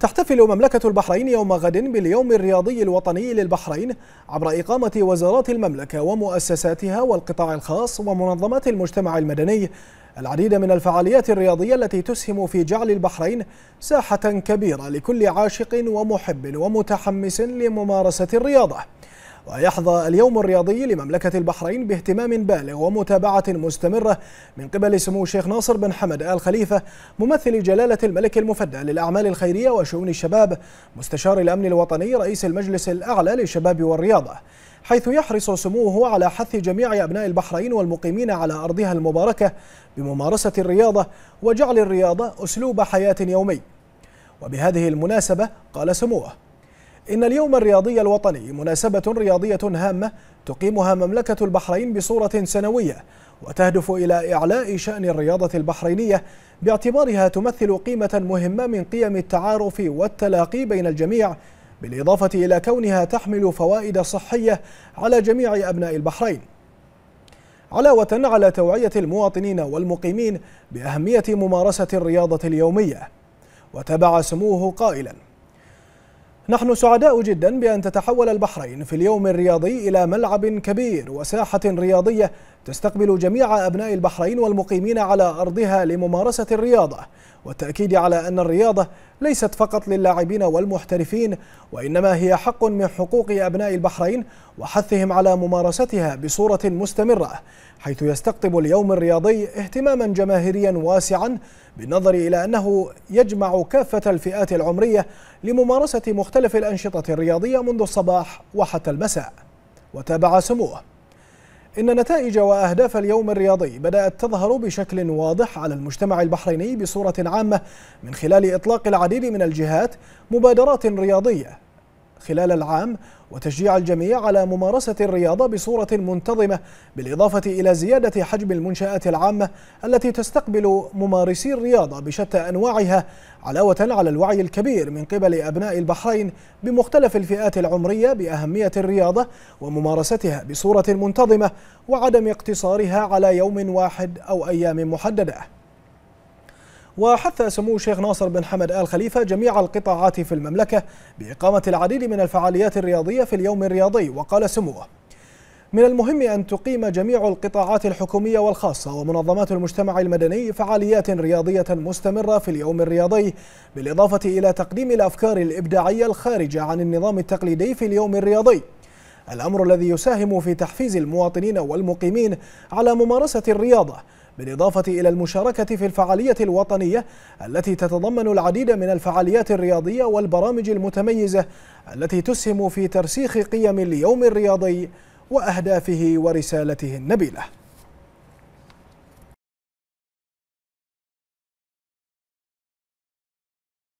تحتفل مملكة البحرين يوم غد باليوم الرياضي الوطني للبحرين عبر إقامة وزارات المملكة ومؤسساتها والقطاع الخاص ومنظمات المجتمع المدني. العديد من الفعاليات الرياضية التي تسهم في جعل البحرين ساحة كبيرة لكل عاشق ومحب ومتحمس لممارسة الرياضة. ويحظى اليوم الرياضي لمملكة البحرين باهتمام بالغ ومتابعة مستمرة من قبل سمو الشيخ ناصر بن حمد آل خليفة ممثل جلالة الملك المفدى للأعمال الخيرية وشؤون الشباب مستشار الأمن الوطني رئيس المجلس الأعلى للشباب والرياضة حيث يحرص سموه على حث جميع أبناء البحرين والمقيمين على أرضها المباركة بممارسة الرياضة وجعل الرياضة أسلوب حياة يومي. وبهذه المناسبة قال سموه إن اليوم الرياضي الوطني مناسبة رياضية هامة تقيمها مملكة البحرين بصورة سنوية وتهدف إلى إعلاء شأن الرياضة البحرينية باعتبارها تمثل قيمة مهمة من قيم التعارف والتلاقي بين الجميع بالإضافة إلى كونها تحمل فوائد صحية على جميع أبناء البحرين. علاوة على توعية المواطنين والمقيمين بأهمية ممارسة الرياضة اليومية وتبع سموه قائلاً نحن سعداء جدا بأن تتحول البحرين في اليوم الرياضي إلى ملعب كبير وساحة رياضية تستقبل جميع أبناء البحرين والمقيمين على أرضها لممارسة الرياضة. والتأكيد على أن الرياضة ليست فقط للاعبين والمحترفين وإنما هي حق من حقوق أبناء البحرين وحثهم على ممارستها بصورة مستمرة حيث يستقطب اليوم الرياضي اهتماما جماهيريا واسعا بالنظر إلى أنه يجمع كافة الفئات العمرية لممارسة مختلف الأنشطة الرياضية منذ الصباح وحتى المساء. وتابع سموه. إن نتائج وأهداف اليوم الرياضي بدأت تظهر بشكل واضح على المجتمع البحريني بصورة عامة من خلال إطلاق العديد من الجهات مبادرات رياضية. خلال العام وتشجيع الجميع على ممارسة الرياضة بصورة منتظمة بالإضافة إلى زيادة حجم المنشآت العامة التي تستقبل ممارسي الرياضة بشتى أنواعها علاوة على الوعي الكبير من قبل أبناء البحرين بمختلف الفئات العمرية بأهمية الرياضة وممارستها بصورة منتظمة وعدم اقتصارها على يوم واحد أو أيام محددة. وحث سمو الشيخ ناصر بن حمد آل خليفة جميع القطاعات في المملكة بإقامة العديد من الفعاليات الرياضية في اليوم الرياضي وقال سموه. من المهم أن تقيم جميع القطاعات الحكومية والخاصة ومنظمات المجتمع المدني فعاليات رياضية مستمرة في اليوم الرياضي بالإضافة إلى تقديم الأفكار الإبداعية الخارجة عن النظام التقليدي في اليوم الرياضي. الأمر الذي يساهم في تحفيز المواطنين والمقيمين على ممارسة الرياضة بالإضافة إلى المشاركة في الفعالية الوطنية التي تتضمن العديد من الفعاليات الرياضية والبرامج المتميزة التي تسهم في ترسيخ قيم اليوم الرياضي وأهدافه ورسالته النبيلة.